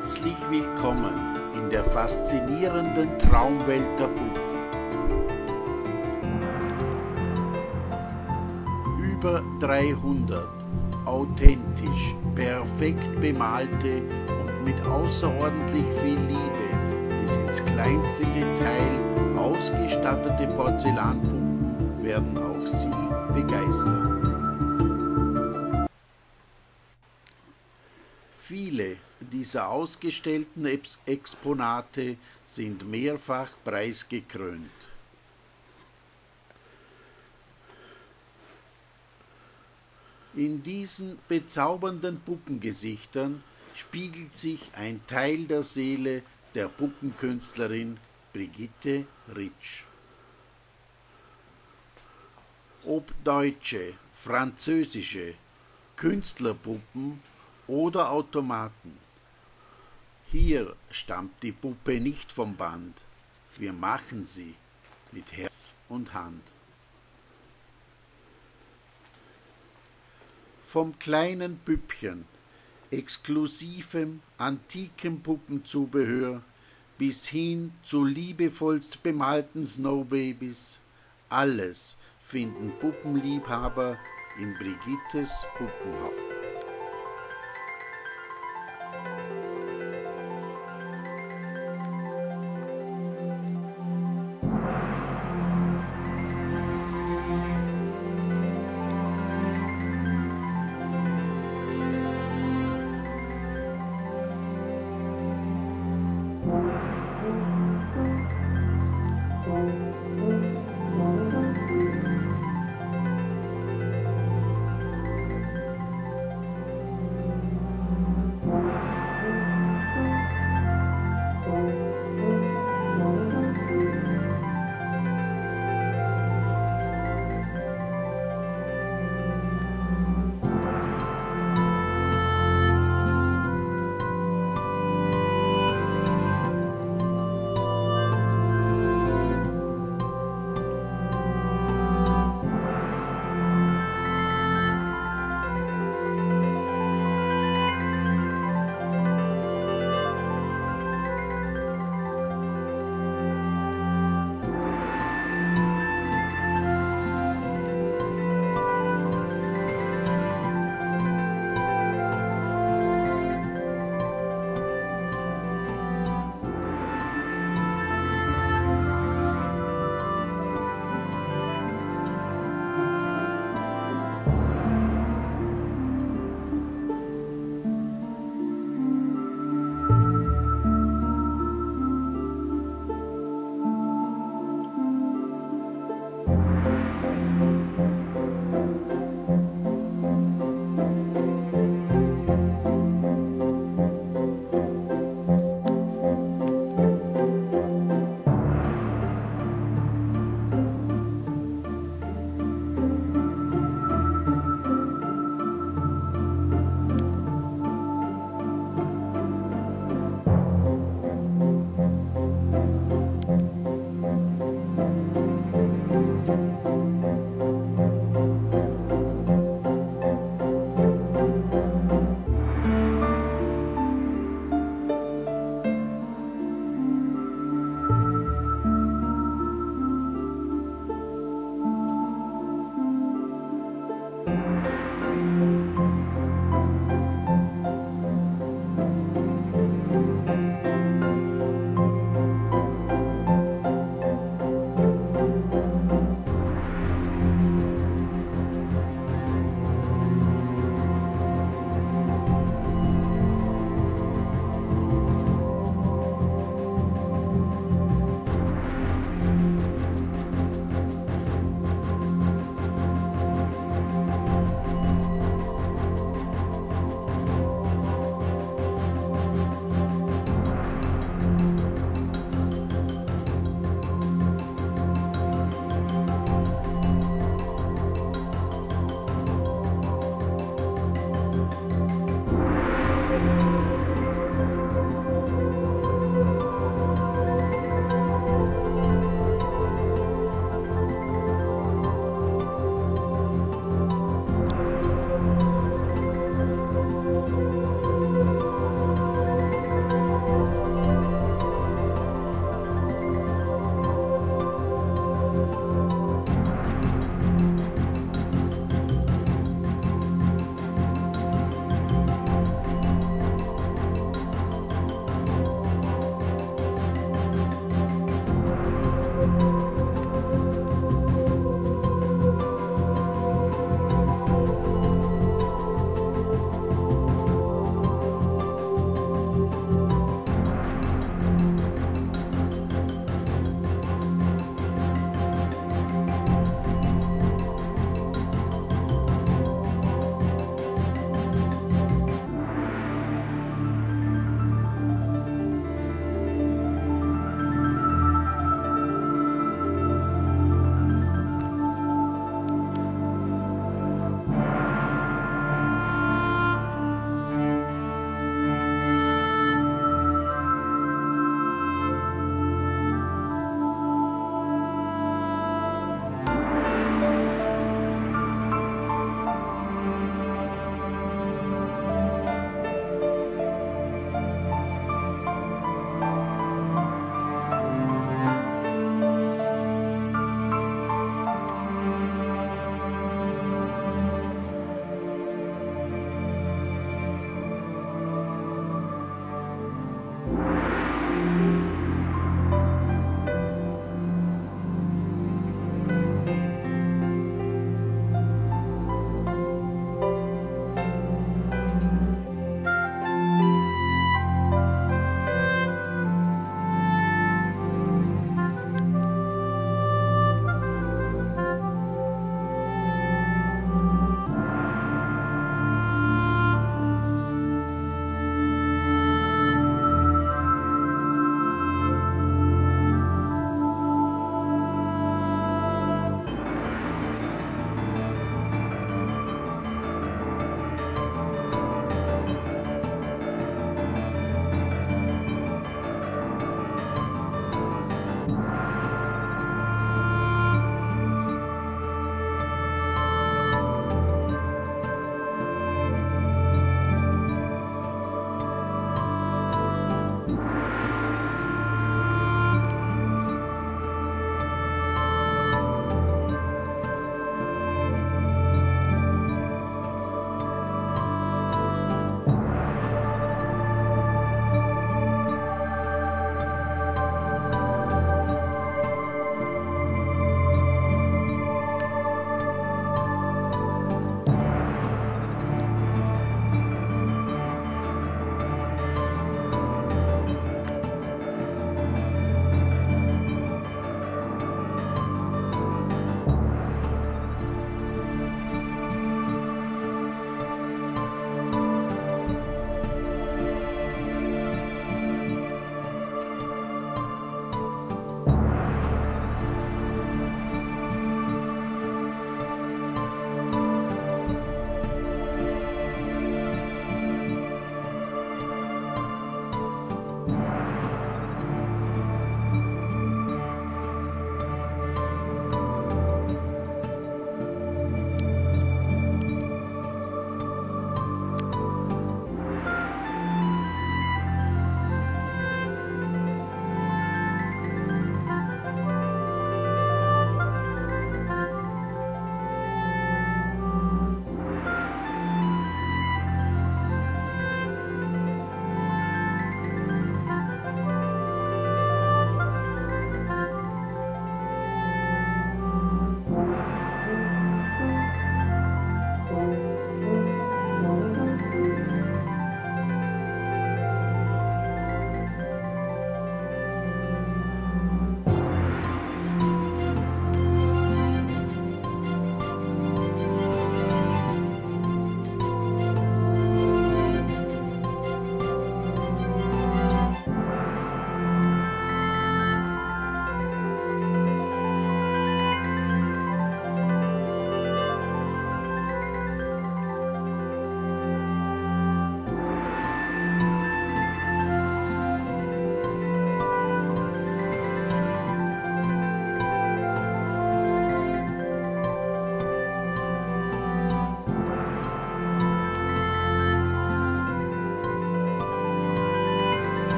Herzlich willkommen in der faszinierenden Traumwelt der Puppen. Über 300 authentisch, perfekt bemalte und mit außerordentlich viel Liebe bis ins kleinste Detail ausgestattete Porzellanpuppen werden auch Sie begeistern. Viele dieser ausgestellten Exponate sind mehrfach preisgekrönt. In diesen bezaubernden Puppengesichtern spiegelt sich ein Teil der Seele der Puppenkünstlerin Brigitte Ritsch. Ob deutsche, französische Künstlerpuppen oder Automaten. Hier stammt die Puppe nicht vom Band, wir machen sie mit Herz und Hand. Vom kleinen Püppchen, exklusivem, antikem Puppenzubehör bis hin zu liebevollst bemalten Snowbabys, alles finden Puppenliebhaber in Brigittes Puppenhaus.